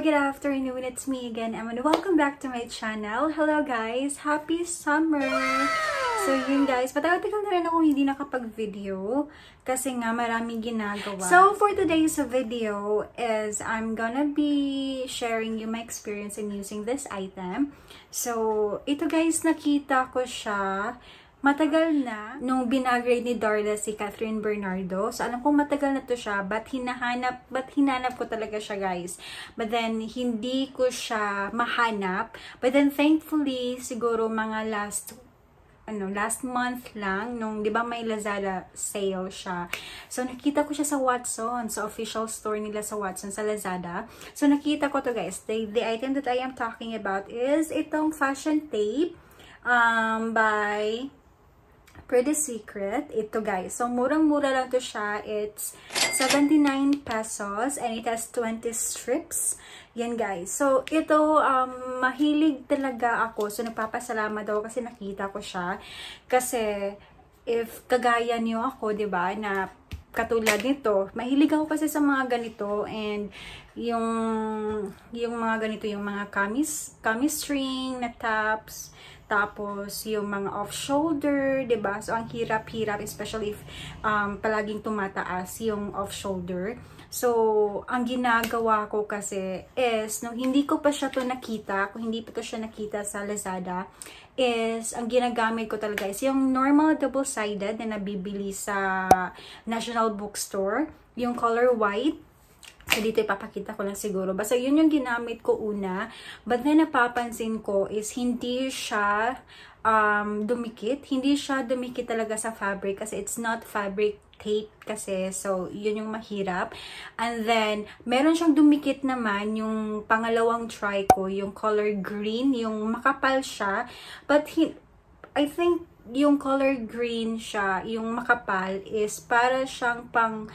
hello, good afternoon. It's me again, Emma. Welcome back to my channel. Hello guys, happy summer! So yun guys, patagal-tagal na rin ako hindi nakapag-video kasi nga maraming ginagawa. So for today's video is I'm gonna be sharing you my experience in using this item. So ito guys, nakita ko siya Matagal na, nung binagrade ni Darla si Catherine Bernardo. So, alam kong matagal na to siya, but hinahanap, but hinanap ko talaga siya, guys. But then, hindi ko siya mahanap. But then, thankfully, siguro mga last ano, last month lang, nung, di ba may Lazada sale siya. So, nakita ko siya sa Watson, sa official store nila sa Watson, sa Lazada. So, nakita ko to guys. The, the item that I am talking about is itong fashion tape um, by Pretty Secret. Ito guys. So, murang-mura lang to siya. It's 79 pesos and it has 20 strips. Yan guys. So, ito, um, mahilig talaga ako. So, nagpapasalamat ako kasi nakita ko siya. Kasi, if kagaya niyo ako, ba diba, na katulad nito, mahilig ako kasi sa mga ganito and yung yung mga ganito, yung mga camis, camis string na tops, tapos, yung mga off-shoulder, ba? So, ang hirap-hirap, especially if um, palaging tumataas yung off-shoulder. So, ang ginagawa ko kasi is, no, hindi ko pa siya to nakita, kung hindi pa to siya nakita sa Lazada, is, ang ginagamit ko talaga is yung normal double-sided na nabibili sa National Bookstore, yung color white, So, dito ipapakita ko lang siguro. Basta yun yung ginamit ko una. But then, napapansin ko is hindi siya um, dumikit. Hindi siya dumikit talaga sa fabric kasi it's not fabric tape kasi. So, yun yung mahirap. And then, meron siyang dumikit naman yung pangalawang try ko, yung color green, yung makapal siya. But, I think yung color green siya, yung makapal is para siyang pang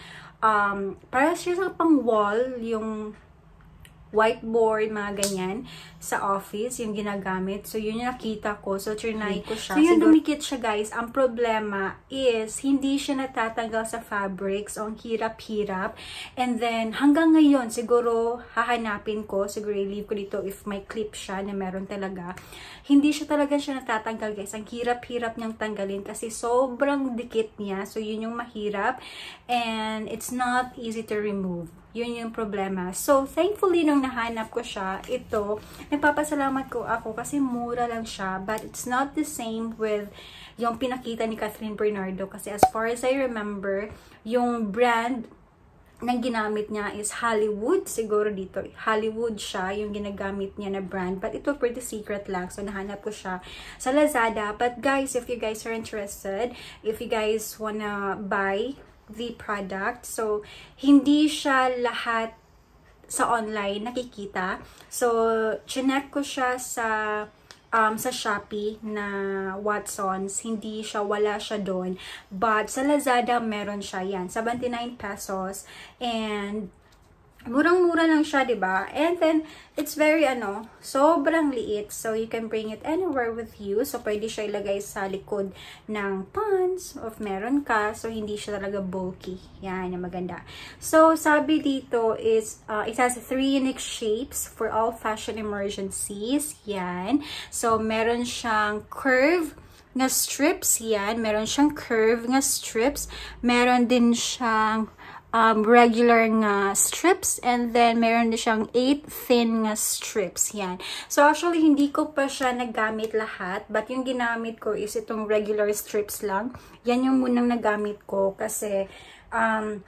um, para siya sa pang wall, yung whiteboard, mga ganyan, sa office, yung ginagamit. So, yun yung nakita ko. So, trinay ko siya. So, yun dumikit siya, guys. Ang problema is, hindi siya natatanggal sa fabrics. So, ang hirap-hirap. And then, hanggang ngayon, siguro, hahanapin ko. Siguro, i-leave ko dito if may clip siya na meron talaga. Hindi siya talaga siya natatanggal, guys. Ang hirap-hirap niyang tanggalin kasi sobrang dikit niya. So, yun yung mahirap. And, it's not easy to remove. Yun yung problema. So, thankfully, nung nahanap ko siya, ito, nagpapasalamat ko ako kasi mura lang siya. But it's not the same with yung pinakita ni Catherine Bernardo. Kasi as far as I remember, yung brand na ginamit niya is Hollywood. Siguro dito, Hollywood siya, yung ginagamit niya na brand. But ito, pretty secret lang. So, nahanap ko siya sa Lazada. But guys, if you guys are interested, if you guys wanna buy the product. So, hindi siya lahat sa online nakikita. So, chinek ko siya sa um, sa Shopee na Watsons. Hindi siya, wala siya doon. But, sa Lazada, meron siya yan. 79 pesos. And, Murang-mura lang siya, 'di ba? And then it's very ano, sobrang liit. So you can bring it anywhere with you. So pwede siya ilagay sa likod ng pants of meron ka. So hindi siya talaga bulky. Yan, yung maganda. So sabi dito is uh, it has three unique shapes for all fashion emergencies. Yan. So meron siyang curve nga strips yan. Meron siyang curve nga strips. Meron din siyang um, regular nga strips and then meron din siyang 8 thin nga strips. Yan. So actually hindi ko pa siya nagamit lahat but yung ginamit ko is itong regular strips lang. Yan yung munang nagamit ko kasi um,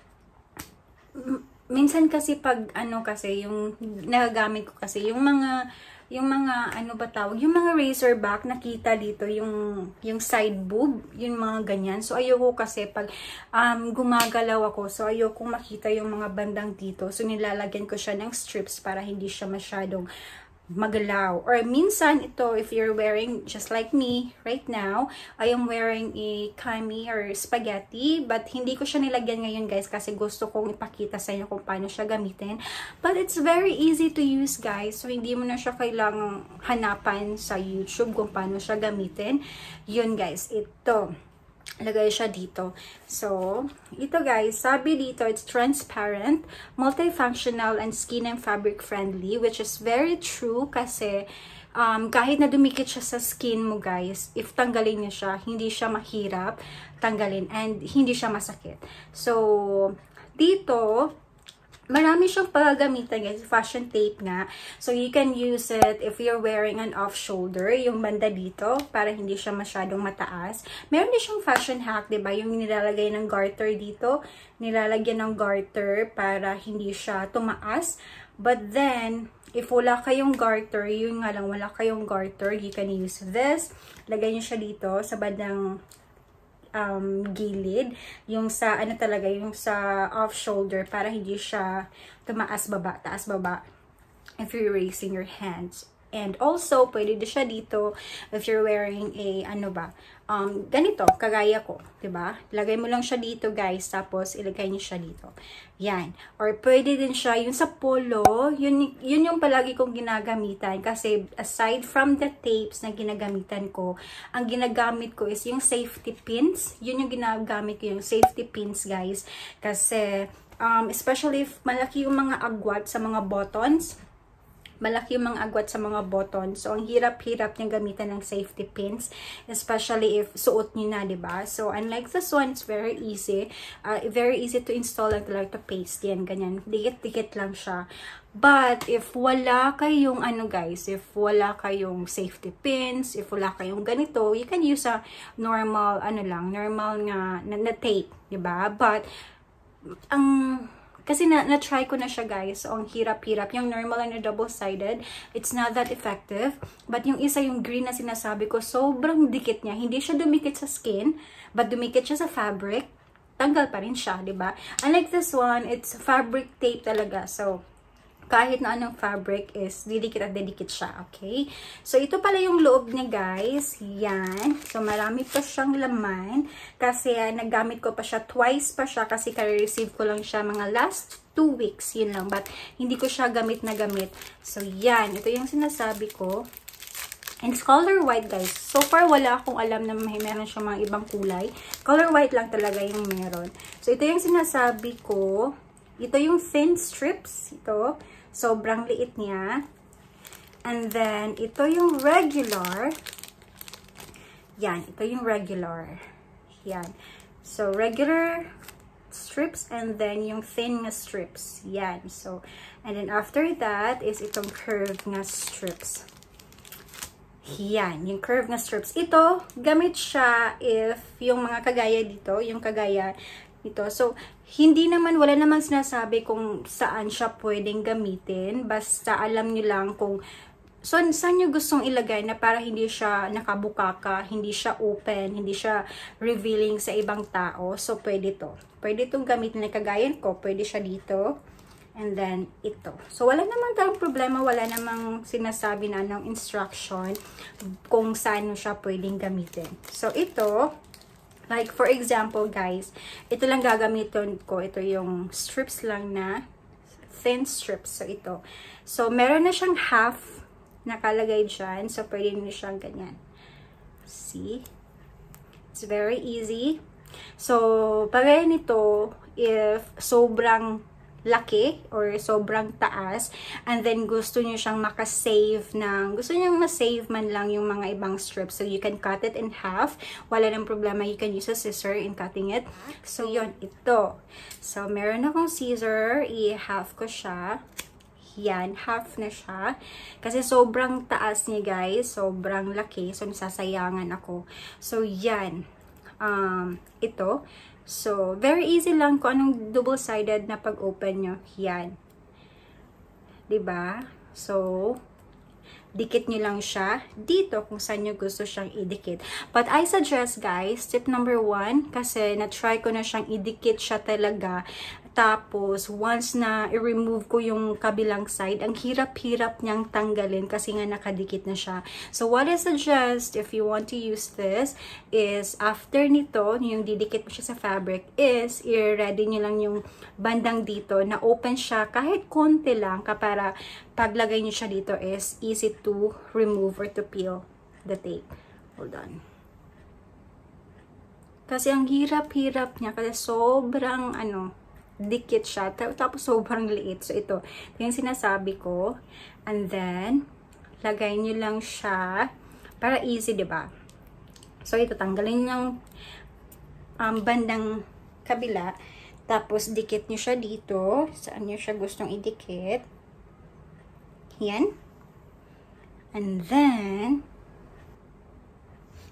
minsan kasi pag ano kasi yung nagagamit ko kasi yung mga yung mga, ano ba tawag, yung mga razorback, nakita dito, yung, yung side boob, yung mga ganyan. So, ayoko kasi pag um, gumagalaw ako, so ayoko makita yung mga bandang dito. So, nilalagyan ko siya ng strips para hindi siya masyadong magalaw. Or minsan, ito, if you're wearing, just like me, right now, I am wearing a kami or spaghetti, but hindi ko siya nilagyan ngayon, guys, kasi gusto kong ipakita sa inyo kung paano siya gamitin. But it's very easy to use, guys. So, hindi mo na siya kailangang hanapan sa YouTube kung paano siya gamitin. Yun, guys, ito. Lagay siya dito. So, ito guys, sabi dito, it's transparent, multifunctional, and skin and fabric friendly, which is very true kasi um, kahit na dumikit siya sa skin mo guys, if tanggalin niya siya, hindi siya mahirap tanggalin and hindi siya masakit. So, dito, marami siyang paggagamitan guys, fashion tape nga. So, you can use it if you're wearing an off-shoulder, yung banda dito, para hindi siya masyadong mataas. Meron din siyang fashion hack, ba diba? Yung nilalagay ng garter dito, nilalagyan ng garter para hindi siya tumaas. But then, if wala kayong garter, yun nga lang, wala kayong garter, you can use this. Lagay niyo siya dito sa bandang um, gilid. Yung sa, ano talaga, yung sa off-shoulder para hindi siya tumaas baba, taas baba if you're raising your hands. And also, pwede din siya dito if you're wearing a, ano ba, um, ganito, kagaya ko, ba diba? Lagay mo lang siya dito, guys, tapos ilagay niyo siya dito. Yan. Or pwede din siya, yung sa polo, yun, yun yung palagi kong ginagamitan. Kasi aside from the tapes na ginagamitan ko, ang ginagamit ko is yung safety pins. Yun yung ginagamit ko, yung safety pins, guys. Kasi, um, especially if malaki yung mga agwat sa mga buttons, malaki yung mga agwat sa mga button. So, ang hirap-hirap niyang gamitan ng safety pins, especially if suot niyo na, ba diba? So, unlike this one, it's very easy. Uh, very easy to install lang talaga to paste yan, ganyan. Dikit-dikit lang siya. But, if wala kayong, ano guys, if wala kayong safety pins, if wala kayong ganito, you can use a normal, ano lang, normal nga, na, na tape, ba diba? But, ang kasi na, na-try ko na siya guys. So, ang hirap-hirap. Yung normal and double-sided, it's not that effective. But yung isa, yung green na sinasabi ko, sobrang dikit niya. Hindi siya dumikit sa skin, but dumikit siya sa fabric. Tanggal pa rin siya, ba? Unlike this one, it's fabric tape talaga. So, kahit na anong fabric is didikit at didikit siya, okay? So, ito pala yung loob niya, guys. Yan. So, marami pa siyang laman. Kasi, uh, nagamit ko pa siya. Twice pa siya kasi kare-receive ko lang siya mga last two weeks. Yun lang. But, hindi ko siya gamit na gamit. So, yan. Ito yung sinasabi ko. And it's color white, guys. So far, wala akong alam na may meron siyang mga ibang kulay. Color white lang talaga yung meron. So, ito yung sinasabi ko. Ito yung thin strips. Ito. Sobrang liit niya. And then, ito yung regular. Yan, ito yung regular. Yan. So, regular strips and then yung thin nga strips. Yan. So, and then after that is itong curved nga strips. Yan, yung curved nga strips. Ito, gamit siya if yung mga kagaya dito, yung kagaya ito. So, hindi naman, wala naman sinasabi kung saan siya pwedeng gamitin. Basta alam nyo lang kung So, saan nyo gustong ilagay na para hindi siya nakabukaka, hindi siya open, hindi siya revealing sa ibang tao. So, pwede to. Pwede itong gamitin na kagayan ko. Pwede siya dito. And then, ito. So, wala namang tayong problema. Wala namang sinasabi na ng instruction kung saan siya pwedeng gamitin. So, ito, Like, for example, guys, ito lang gagamitin ko. Ito yung strips lang na thin strips. So, ito. So, meron na siyang half nakalagay dyan. So, pwede nyo siyang ganyan. See? It's very easy. So, pagaya nito, if sobrang laki or sobrang taas and then gusto niyo siyang makasave ng gusto niyo ma-save man lang yung mga ibang strips so you can cut it in half wala nang problema you can use a scissor in cutting it so yon ito so meron akong scissor i-half ko siya yan, half na siya. Kasi sobrang taas niya, guys. Sobrang laki. So, nasasayangan ako. So, yan. Um, ito. So, very easy lang kung anong double-sided na pag-open nyo. Yan. ba diba? So, dikit nyo lang siya dito kung saan nyo gusto siyang idikit. But I suggest guys, tip number one, kasi na-try ko na siyang idikit siya talaga tapos, once na i-remove ko yung kabilang side, ang hirap-hirap niyang tanggalin kasi nga nakadikit na siya. So, what I suggest if you want to use this is after nito, yung didikit mo siya sa fabric, is i-ready niyo lang yung bandang dito na open siya kahit konti lang para paglagay niyo siya dito is easy to remove or to peel the tape. Hold on. Kasi ang hirap-hirap niya kasi sobrang ano, dikit siya. Tapos sobrang liit. So ito, ito yung sinasabi ko. And then, lagay nyo lang siya para easy, ba? So ito, tanggalin yung um, bandang kabila. Tapos, dikit nyo siya dito. Saan nyo siya gustong idikit. Yan. And then,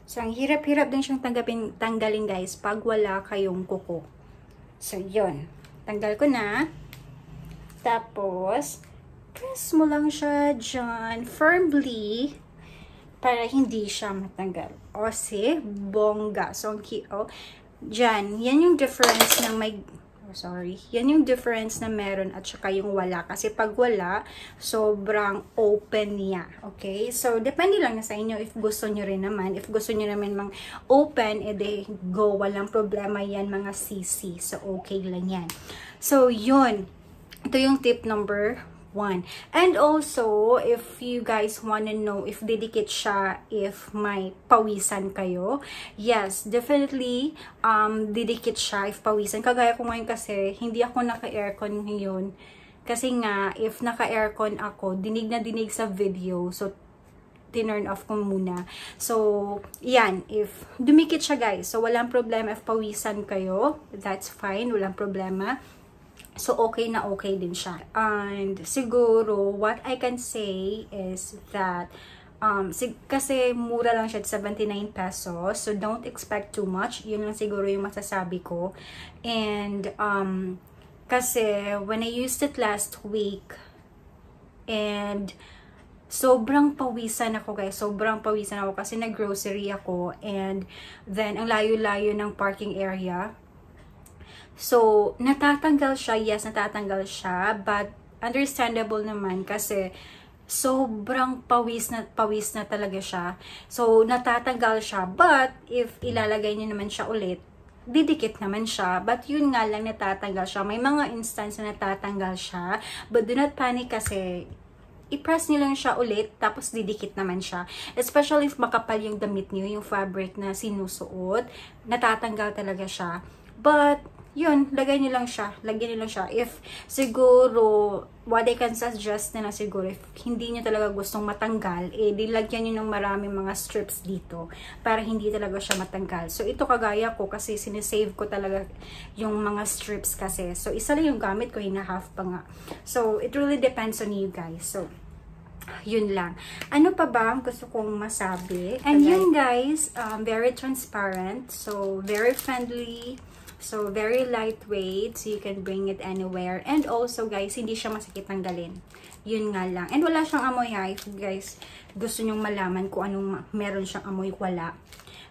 so, ang hirap-hirap din siyang tanggapin, tanggalin guys pag wala kayong kuko. So, yun. Tanggal ko na. Tapos, press mo lang siya dyan firmly para hindi siya matanggal. O, si bongga. So, oh, dyan, yan yung difference ng may sorry. Yan yung difference na meron at saka yung wala. Kasi pag wala, sobrang open niya. Okay? So, depende lang sa inyo if gusto nyo rin naman. If gusto nyo naman mang open, edi go. Walang problema yan mga CC. So, okay lang yan. So, yun. Ito yung tip number one. And also, if you guys wanna know if didikit siya, if may pawisan kayo, yes, definitely, um, didikit siya if pawisan. Kagaya ko ngayon kasi, hindi ako naka-aircon ngayon. Kasi nga, if naka-aircon ako, dinig na dinig sa video. So, tinurn off ko muna. So, yan. If dumikit siya, guys. So, walang problema if pawisan kayo. That's fine. Walang problema. So, okay na okay din siya. And siguro, what I can say is that um, kasi mura lang siya 79 pesos. So, don't expect too much. Yun lang siguro yung masasabi ko. And, um, kasi when I used it last week, and sobrang pawisan ako guys. Sobrang pawisan ako kasi nag-grocery ako. And then, ang layo-layo ng parking area So, natatanggal siya. Yes, natatanggal siya. But, understandable naman kasi sobrang pawis na pawis na talaga siya. So, natatanggal siya. But, if ilalagay niyo naman siya ulit, didikit naman siya. But, yun nga lang natatanggal siya. May mga instance na natatanggal siya. But, do not panic kasi i-press niyo lang siya ulit, tapos didikit naman siya. Especially if makapal yung damit niyo, yung fabric na sinusuot, natatanggal talaga siya. But, yun, lagay niyo lang siya. Lagyan niyo lang siya. If siguro, what I can suggest na, na siguro, if hindi niyo talaga gustong matanggal, eh, dilagyan niyo ng maraming mga strips dito para hindi talaga siya matanggal. So, ito kagaya ko kasi sinesave ko talaga yung mga strips kasi. So, isa lang yung gamit ko, hina-half pa nga. So, it really depends on you guys. So, yun lang. Ano pa ba ang gusto kong masabi? And yun guys, um, very transparent. So, very friendly So, very lightweight. So, you can bring it anywhere. And also, guys, hindi siya masakit tanggalin. Yun nga lang. And wala siyang amoy ha. If guys gusto nyong malaman kung anong meron siyang amoy, wala.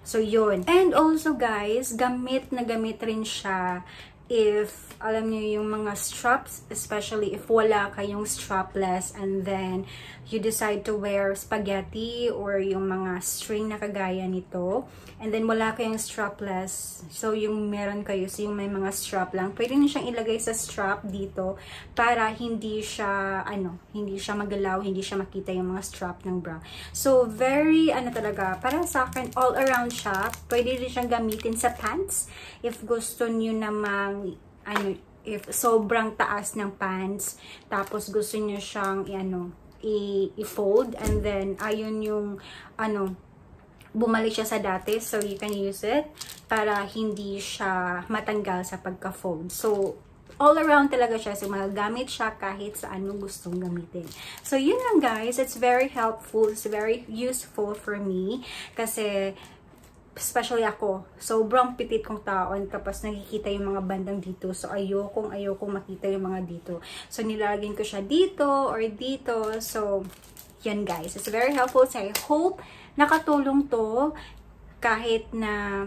So, yun. And also, guys, gamit na gamit rin siya if alam niyo yung mga straps, especially if wala kayong strapless and then you decide to wear spaghetti or yung mga string na kagaya nito and then wala kayong strapless so yung meron kayo, so yung may mga strap lang pwede nyo siyang ilagay sa strap dito para hindi siya ano, hindi siya magalaw, hindi siya makita yung mga strap ng bra. So very ano talaga, para sa akin all around siya, pwede rin siyang gamitin sa pants if gusto niyo namang ano, if sobrang taas ng pants, tapos gusto niyo siyang, ano, i-fold, and then, ayun yung, ano, bumalik siya sa dati, so you can use it para hindi siya matanggal sa pagka-fold. So, all around talaga siya. So, magagamit siya kahit saan mo gustong gamitin. So, yun lang guys. It's very helpful. It's very useful for me. Kasi, especially ako, sobrang pitit kong taon tapos nakikita yung mga bandang dito. So, ayokong ayokong makita yung mga dito. So, nilagyan ko siya dito or dito. So, yan guys. It's very helpful. So, I hope nakatulong to kahit na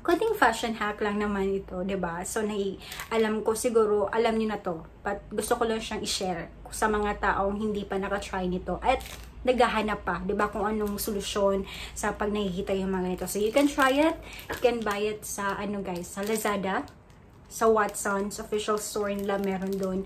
konting fashion hack lang naman ito, ba? So nai alam ko siguro alam niyo na to, but gusto ko lang siyang i-share sa mga taong hindi pa naka-try nito. At naghahanap pa, 'di ba, kung anong solusyon sa pag nakikita yung mga ito. So you can try it. You can buy it sa ano guys, sa Lazada, sa Watson's official store nila meron doon.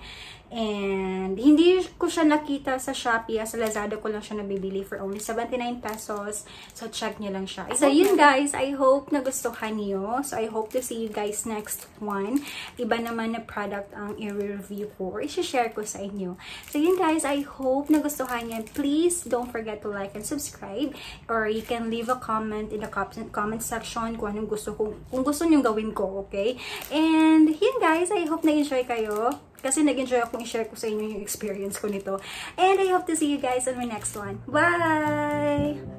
And hindi ko ko siya nakita sa Shopee, sa Lazada ko lang siya nabibili for only 79 pesos. So, check nyo lang siya. So, yun guys, I hope nagustuhan niyo. So, I hope to see you guys next one. Iba naman na product ang i-review ko or i-share ko sa inyo. So, yun guys, I hope nagustuhan niyo. Please don't forget to like and subscribe or you can leave a comment in the comment section kung anong gusto kung, kung gusto niyo gawin ko, okay? And, yun guys, I hope na-enjoy kayo. Kasi nag-enjoy akong i-share ko sa inyo yung experience ko nito. And I hope to see you guys on my next one. Bye!